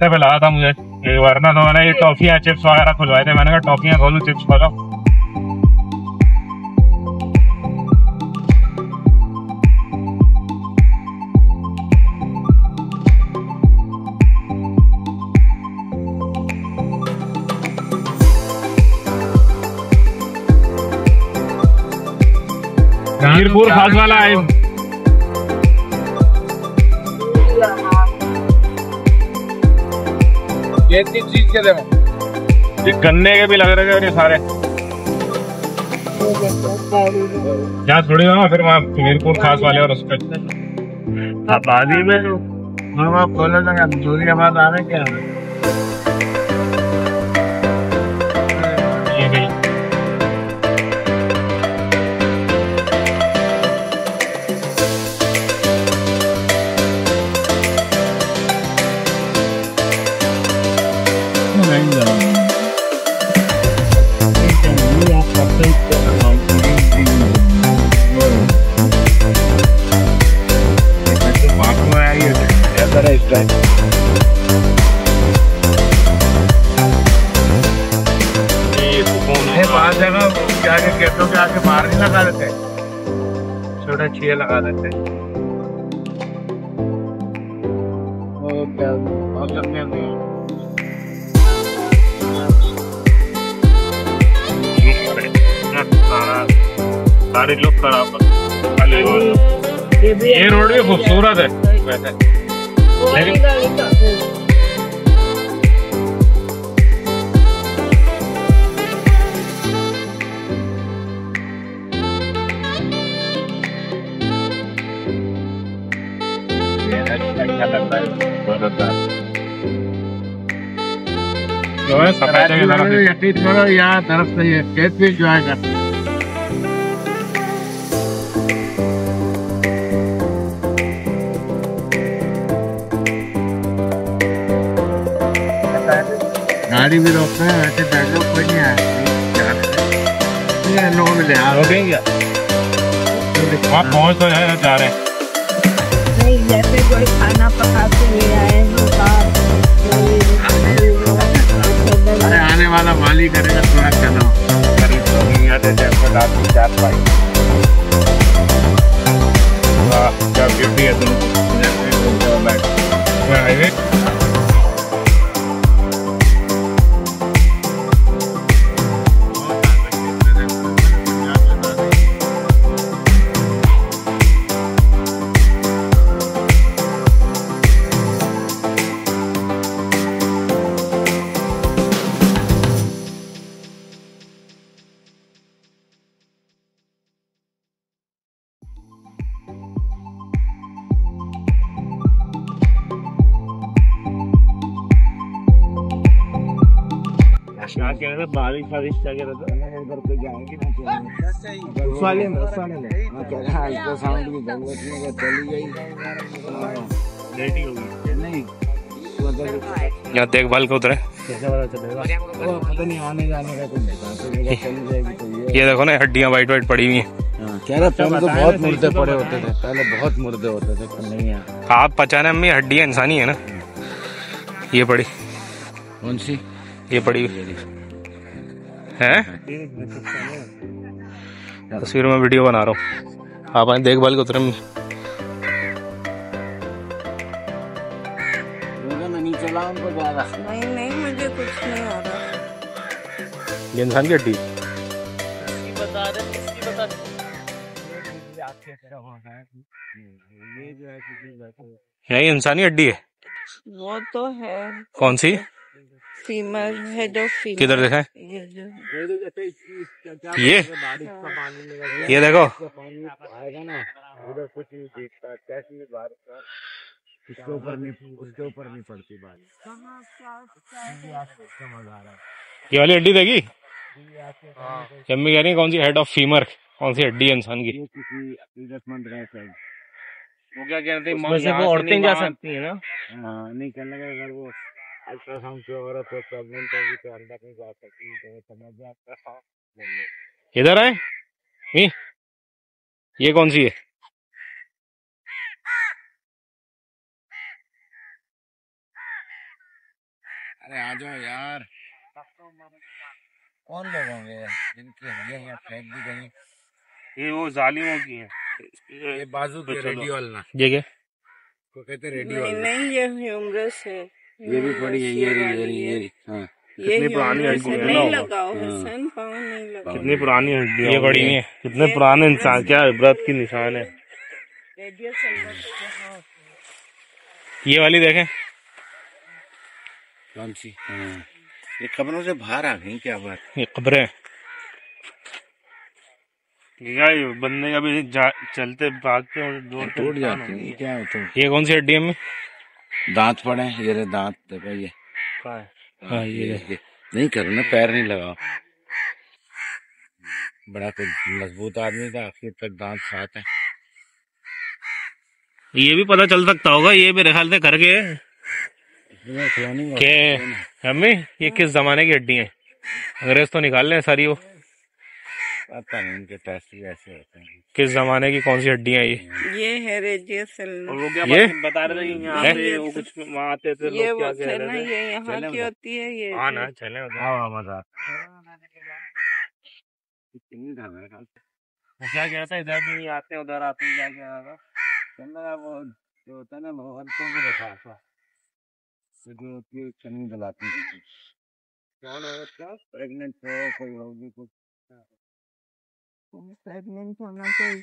रास्ते पे लगा था मुझे। ये वरना तो मैंने ये टॉफियाँ चिप्स वगैरह खुलवाए थे। मैंने कहा टॉफियाँ खोलूँ चिप्स खोलो। मीरपुर खास वाला है ये तीन चीज़ के दे ये गन्ने के भी लग रहे थे ये सारे। यहाँ थोड़ी ना फिर वहाँ मीरपुर खास वाले और उसके आबादी में। वहाँ खोला था चोरी के आ रहे क्या? ये भी। है गेटों के बाहर नहीं लगा देते छोटा छिया लगा देते क्या और सारे लोग खराब ये रोड भी खूबसूरत है वैसे लेकिन अच्छा लगता है जो है तरफ़ से- यकीन करो यहाँ तरफ़ से ये खेत भी इंजॉय कर गाड़ी भी रोकते हैं वैसे बैठो कोई नहीं आया। ये नो मिले आप रोकेंगे पहुँच तो जा रहे हैं। नहीं जैसे कोई खाना पका के ले आए साथ अरे आने वाला माली करेगा थोड़ा चलो। करीब तो नहीं आते जैसे रात में चार पाई। क्या कह रहे थे बारिश बारिश क्या कह रहे थे इधर पे जाएँगे उस वाले में उस वाले में मैं कह? रहा अल्ट्रासाउंड की ज़रूरत नहीं है चली गई। रेडी हो गई नहीं मतलब यहाँ देखभाल को उतरे पता चलेगा वो पता नहीं आने जाने का कुछ बताते चली जाएगी तो ये देखो ना हड्डियाँ वाइट वाइट पड़ी हुई हैं। हाँ, कह रहे पहले तो बहुत मुर्दे पड़े होते थे। पहले बहुत मुर्दे होते थे नहीं आप पहचाने अम्मी हड्डियाँ इंसानी है ना। ये पड़ी। कौन सी? ये पड़ी है? तस्वीर में वीडियो बना रहा हूँ। आप आए देखभाल को उतरे नहीं नहीं नहीं मुझे कुछ नहीं आ रहा। ये इंसान की हड्डी? ये जो है किसी है इंसानी हड्डी है? वो तो है। कौन सी? फीमर हेड ऑफ़ फीमर किधर ये जो ये पानी लगा ये देखो। उसके ऊपर नहीं उसके ऊपर नहीं पड़ती बारिश। समझ आ रहा है। ये वाली हड्डी देगी अम्मी कह रही कौन सी हेड ऑफ़ फीमर कौन सी हड्डी है इंसान की? वो क्या कहते से वो औरतें जा सकती है ना। हाँ नहीं करने का अगर वो अल्ट्रासाउंड वगैरह तो प्रॉब्लम तो भी तो अंदर नहीं जा सकती तो समझ में अल्ट्रासाउंड इधर आए? मी ये कौन सी है? अरे आ जाओ यार। कौन लोग होंगे जिनकी हड्डियाँ यहाँ फेंक दी गई? ये वो जालिमों की है। ये बाजू के रेडियो वाला। ये क्या? को कहते रेडियो नहीं वाला। नहीं ये ह्यूमरस है ये भी पड़ी है ये रही ये रही ये रही हाँ। कितनी पुरानी हड्डी है। है ना? लगाओ हसन पाँव नहीं लगाओ। कितनी पुरानी हड्डी ये बड़ी है। कितने पुराने इंसान क्या इबरत की निशान है? ये वाली देखें। कौन सी? हाँ। ये कमरों से बाहर आ गई क्या बात? ये कब्रें। ये बंदे का भी चलते भागते और टूट जाती। है है तो? ये कौन सी हड्डी है दांत पड़े हैं, ये रहे दांत देखो ये। हाँ ये ये नहीं करो ना पैर नहीं लगाओ। बड़ा कुछ मज़बूत आदमी था आखिर तक दांत साथ है। ये भी पता चल सकता होगा ये मेरे ख्याल से करके इसमें के है। अम्मी ये किस जमाने की हड्डी है? अंग्रेज़ तो निकाल लें सारी वो। पता नहीं इनके टेस्ट भी ऐसे होते हैं। किस जमाने की कौन सी हड्डी है ये? ये है रेडियो सल्लत वो क्या ये? बता रहे थे यहाँ है? पे वो कुछ वहाँ आते थे ये लोग वो क्या कह ना रहे थे? ये यहाँ की होती है ये। हाँ ना चले उधर। हाँ मज़ा क्या कह रहा था इधर भी आते उधर आते हैं क्या कह रहा था? चंदा वो जो होता है ना औरतों को रखा था। जो होती है चन्नी दिलाती है कौन औरत का प्रेग्नेंट हो कोई होगी कुछ। प्रेग्नेंट होना कोई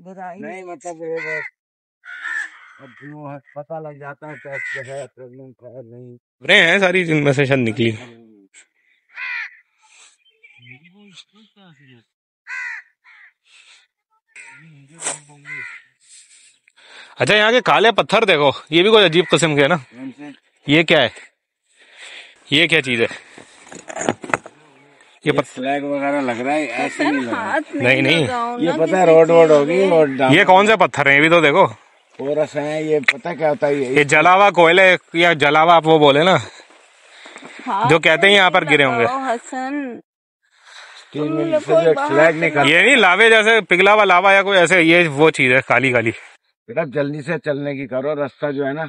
बुराई नहीं मतलब ये बस अब जो है पता लग जाता है टेस्ट जो है प्रेग्नेंट है नहीं। खबरें हैं सारी जिनमें से शायद निकली। अच्छा यहाँ के काले पत्थर देखो ये भी कोई अजीब किस्म के है ना। ये क्या है? ये क्या चीज़ है? ये ये फ्लैग वगैरह लग रहा है ऐसे नहीं लग रहा। है। नहीं, नहीं। ये पता है रोड वोड होगी। और ये कौन से पत्थर हैं? ये भी तो देखो। कोरस है ये पता क्या होता है ये ये जलावा कोयले या जलावा आप वो बोले ना जो कहते हैं यहाँ पर गिरे होंगे। हसन। फ्लैग ये नहीं लावे जैसे पिघला हुआ लावा या कोई ऐसे ये वो चीज़ है काली काली बेटा जल्दी से चलने की करो रास्ता जो है ना।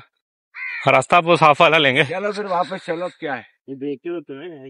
रास्ता आप वो साफ़ वाला लेंगे। चलो फिर वापस चलो क्या है? ये देखते तो तुम्हें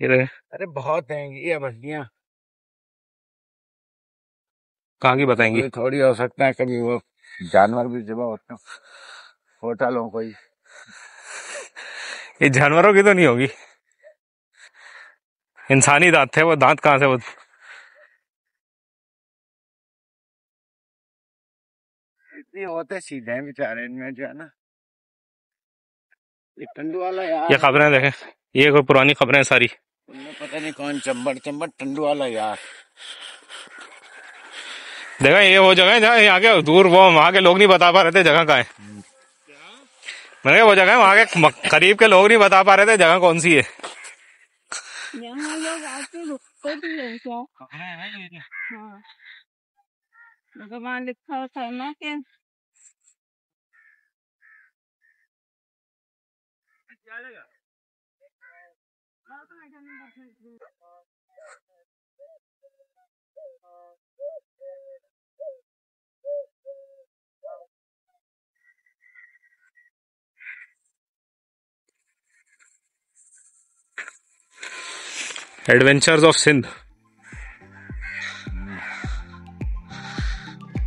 देखें अरे बहुत हैं ये हड्डियाँ कहाँ की बताएँगी? कोई थोड़ी हो सकता है कभी वो जानवर भी जब होते हैं होटलों को ही ये जानवरों की तो नहीं होगी। इंसानी दांत थे वो दांत कहाँ से वो इतने होते सीधे हैं बेचारे इनमें जो है ना। ये टंडू वाला यार। ये खबरें देखें ये कोई पुरानी खबरें सारी। उनमें पता नहीं कौन चंबड़ चंबड़ टंडू वाला यार। देखा ये वो जगह है जहाँ यहाँ के दूर वो वहाँ के लोग नहीं बता पा रहे थे जगह कहाँ है। मैंने कहा वो जगह है वहाँ के करीब के लोग नहीं बता पा रहे थे जगह कौन सी है। यहाँ लोग आके रुकते भी हैं क्या? हाँ मतलब लिखा होता है ना कि एडवेंचर्स ऑफ़ सिंध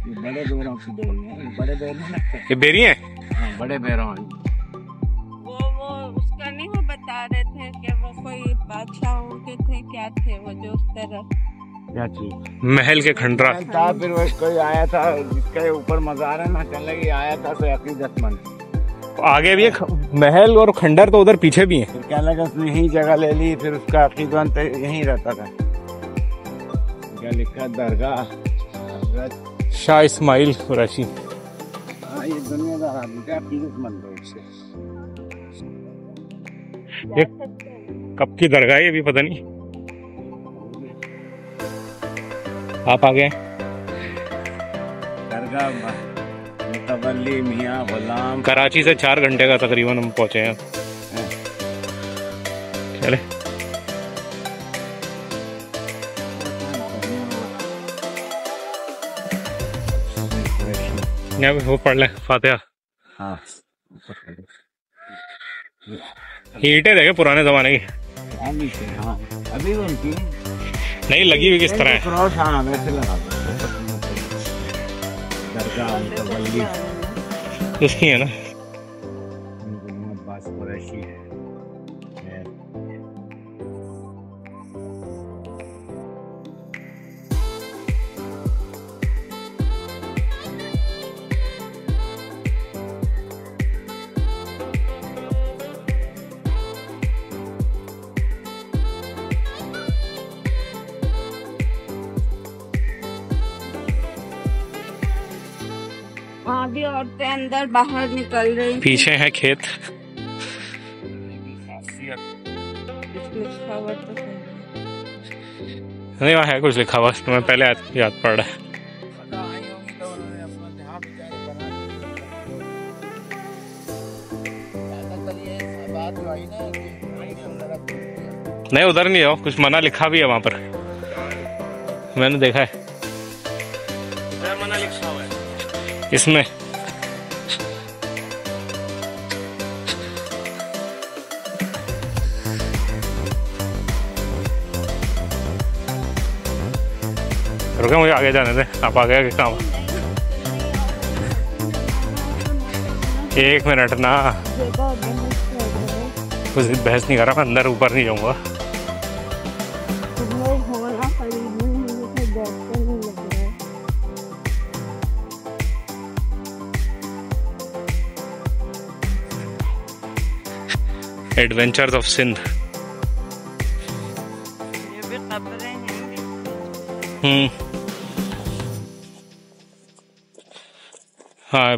बड़े बेरों की बड़े बेर ये बेरी है? हाँ, बड़े बेरों वो वो उसका नहीं वो बता रहे थे कि वो कोई बादशाह के थे क्या थे वो जो उस तरह? क्या चीज़? महल के खंडरा। था फिर वो कोई आया था जिसके ऊपर मजार है ना कहने लगे आया था तो अकीदतमंद आगे भी एक महल और खंडर तो उधर पीछे भी है। फिर कहने लगा उसने यही जगह ले ली फिर उसका अकीदतमंद यहीं रहता था। क्या लिखा दरगाह? शाह इस्माइल कुरैशी। हाँ ये दुनियादार आदमी क्या कीमतमंद है इससे ये कब की दरगाह है ये भी पता नहीं। आप आ गए दरगाह मुतवली मियाँ गुलाम। कराची से चार घंटे का तकरीबन हम पहुँचे हैं। चले। वो पढ़ लें फातिहा। हाँ। ईंटें देखे पुराने जमाने की। हाँ अभी उनकी नहीं लगी हुई किस तरह है? क्रॉस हाँ वैसे लगा दो वहाँ भी औरतें अंदर बाहर निकल रही। पीछे है खेत तो है। नहीं वहाँ है कुछ लिखा हुआ तो मैं पहले याद, पड़ रहा है नहीं उधर नहीं जाओ कुछ मना लिखा भी है वहाँ पर मैंने देखा है इसमें। रुके मुझे आगे जाने दे। आप आगे आगे काम। एक मिनट ना। कुछ बहस नहीं कर रहा मैं अंदर ऊपर नहीं जाऊँगा। एडवेंचर्स ऑफ़ सिंध हाँ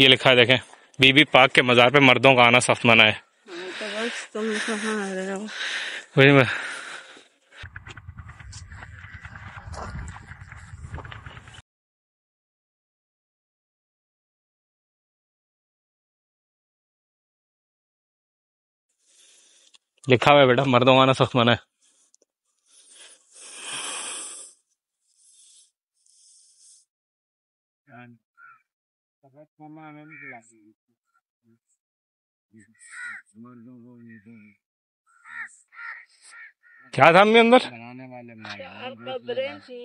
ये लिखा है देखें। बीबी पाक के मज़ार पे मर्दों का आना सख्त मना है। हाँ, तो बस तुम कहाँ आ रहे हो वही मैं लिखा हुआ है बेटा मर्दों का आना सख्त मना है। मर्दों क्या था अम्मी अंदर? बनाने वाले चार मार खबरें थी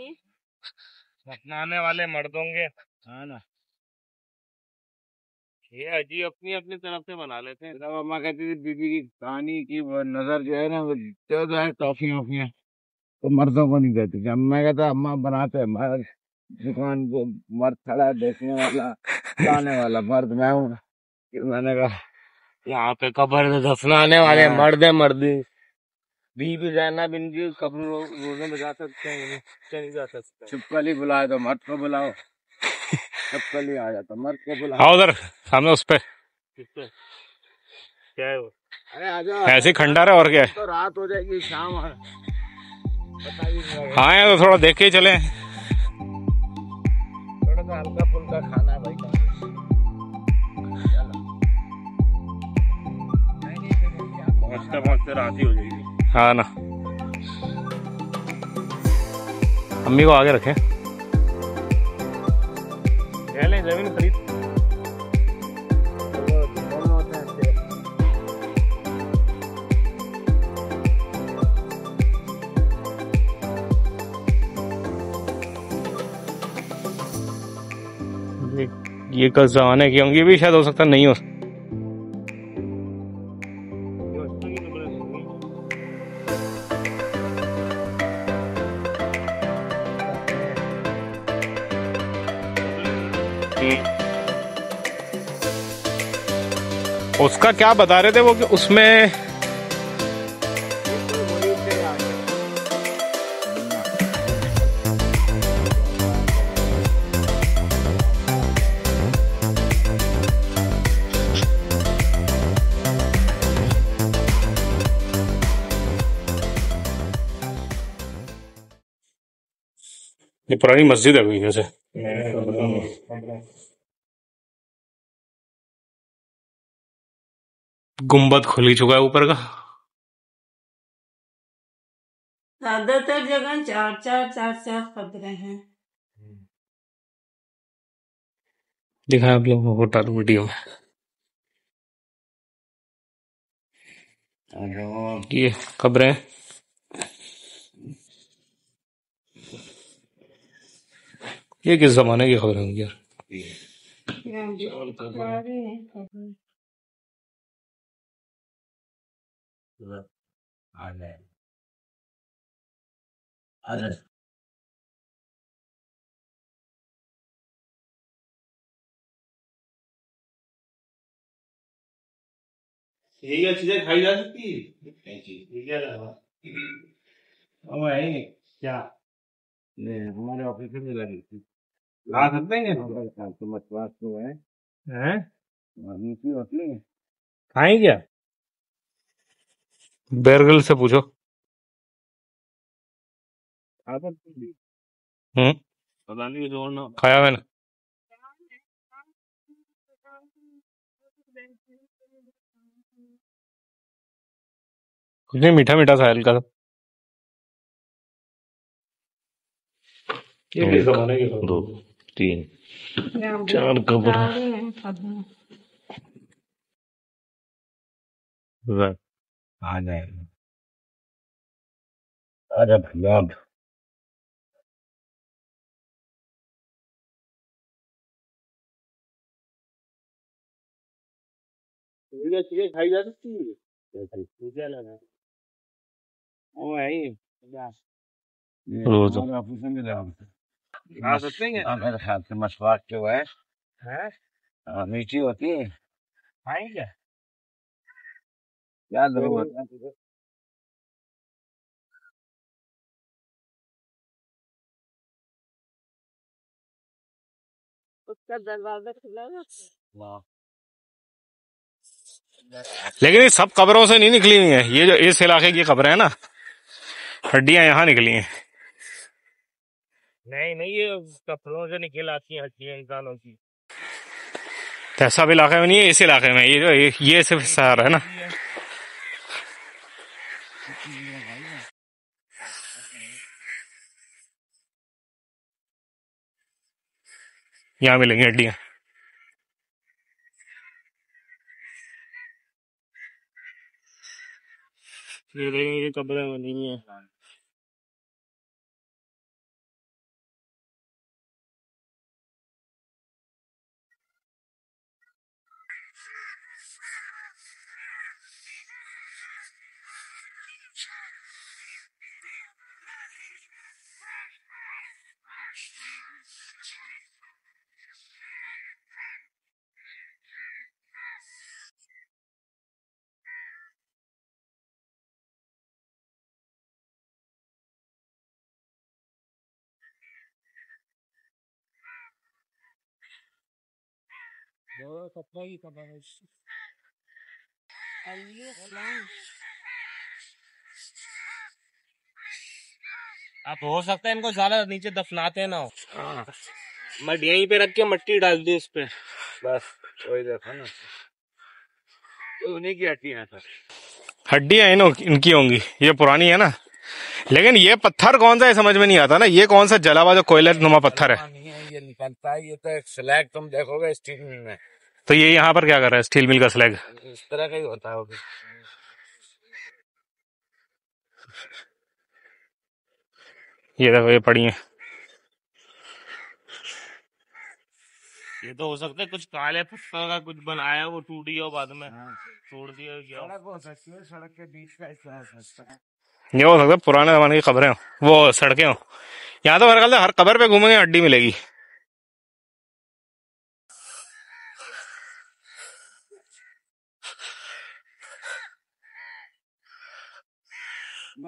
अपनाने वाले मर्दों के हाँ ना। ये अजीब अपनी अपनी तरफ़ से बना लेते हैं। तब अम्मा कहती थी बीबी की कहानी की वो नज़र जो है ना वो जो जो है टॉफियाँ वॉफियाँ तो मर्दों को नहीं देती थी। अब मैं कहता अम्मा बनाते हैं मर्द दुकान को मर्द खड़ा है देखने वाला लाने वाला मर्द मैं हूँ। मैंने कहा यहाँ पे कब्र दफनाने वाले हाँ। मर्द है मर्दी। बीबी जैना बिन जी कब्र रो- रोने में जा सकते हैं नहीं जा सकते चुपकली बुलाए तो मर्द को बुलाओ। चुपकली आ जाता। मर्द को बुलाओ हाँ उधर सामने उस पे। क्या है वो? अरे आ जाओ ऐसे ही खंडर है और क्या? है तो रात हो जाएगी शाम पता भी नहीं हाँ यार तो थोड़ा देख के ही चले। थोड़ा सा हल्का फुल्का खाना है भाई। पहुँचते पहुँचते रात ही हो जाएगी। हाँ ना। अम्मी को आगे रखें। लें ज़मीन खरीद। ये- कल जमाने की होंगी भी शायद हो सकता नहीं हो उसका क्या बता रहे थे वो कि उसमें ये पुरानी मस्जिद है कोई जैसे गुंबद खुल ही चुका है ऊपर का ज़्यादातर जगह चार चार चार चार खबरें हैं दिखाया आप लोगों को टार वीडियो में ये खबरें ये किस जमाने की खबरें होंगी यार यहाँ भी सारी हैं खबरें यही क्या चीज़ें खाई जा सकती है। ये क्या लगा भाई क्या? नहीं हमारे ऑफ़िस में लगी थी ला सकते हैं? तो मछुआर तो है। हैं? होती है? खाएँ क्या? बेरगल से पूछो। खा सकते हैं। हम्म। पता नहीं जोड़ना खाया मैंने। कुछ नहीं मीठा मीठा सा हल्का सा। ये किस जमाने की खबर दो तीन चार कब्र हैं आ जाएगा। अरे भैया अब ये चीज़ें खाई जा सकती है? क्या लगा ओ भाई रोज। हमारे ऑफ़िस में लगा खा सकते हैं मेरे ख्याल से मछुआर जो है हैं। हाँ, मीठी होती है। क्या क्या उसका दरवाज़ा खुला है? लेकिन ये सब खबरों से नहीं निकली हुई है। ये जो इस इलाके की खबरें हैं ना हड्डियाँ यहाँ निकली हैं। नहीं नहीं ये कपड़ों से निकल आती है हड्डियाँ इंसानों की। तो सब इलाके में नहीं है इस इलाके में। ये जो ये, ये सिर्फ़ शहर है ना। यहाँ मिलेंगी हड्डियाँ। ये देखेंगे कपड़े बनी हैं है आप हो सकता है इनको ज़्यादा नीचे दफनाते ना हो। मट यहीं पे रख के मट्टी डाल दी उस पे। बस वही देखो ना। तो उन्हीं की हड्डी है सर। हड्डियाँ इन इनकी होंगी। ये पुरानी है ना? लेकिन ये पत्थर कौन सा है समझ में नहीं आता ना। ये कौन सा जला हुआ जो कोयला नुमा पत्थर है? ये निकलता है ये तो एक स्लैग तुम देखोगे स्टील मिल में। तो ये यहाँ पर क्या कर रहा है स्टील मिल का स्लैग इस तरह का ही होता है ये देखो ये पड़ी है। ये तो हो सकता है कुछ काले पत्थर का कुछ बनाया वो टूटी हो बाद में। तोड़ दिया गया सड़क हो सकती है सड़क के बीच का हिस्सा हो सकता है। ये हो सकता है पुराने जमाने की खबरें वो सड़कें हो। यहाँ तो मेरे ख्याल हर कबर पे घूमेंगे, हड्डी मिलेगी।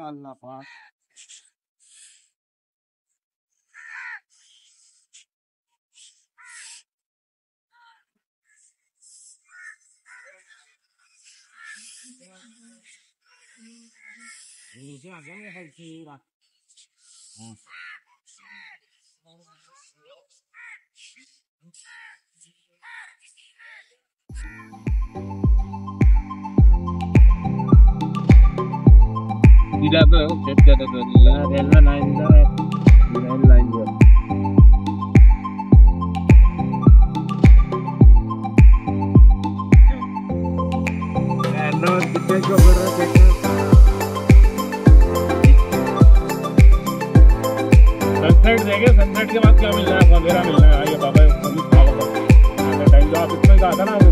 अल्लाह पाक chứ mà giống như hơi kỳ mà ừ. ഇതാപ്പ് ചെറ്റതൊന്നുമില്ല എല്ലാം này ലൈൻ ലൈൻ വരും Thank you. देंगे के बाद क्या मिल रहा है? अंधेरा मिल रहा है। आइए बाबा टाइम जो आप इसमें कहा था ना।